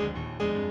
Música